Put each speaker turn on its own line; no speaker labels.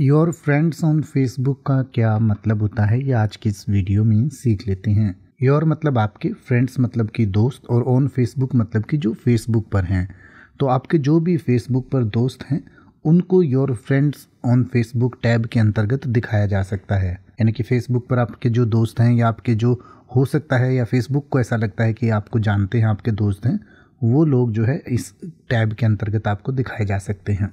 Your friends on Facebook का क्या मतलब होता है? ये आज की इस वीडियो में सीख लेते हैं। योर मतलब आपके फ्रेंड्स मतलब कि दोस्त और ऑन फेसबुक मतलब कि जो फेसबुक पर हैं। तो आपके जो भी फेसबुक पर दोस्त हैं, उनको your friends on Facebook tab के अंतर्गत दिखाया जा सकता है। यानी कि फेसबुक पर आपके जो दोस्त हैं या आपके जो हो सकता है या फेसबुक को ऐसा लगता है कि आपको जानते हैं, आपके दोस्त हैं, वो लोग जो है इस टैब के अंतर्गत आपको दिखाए जा सकते हैं।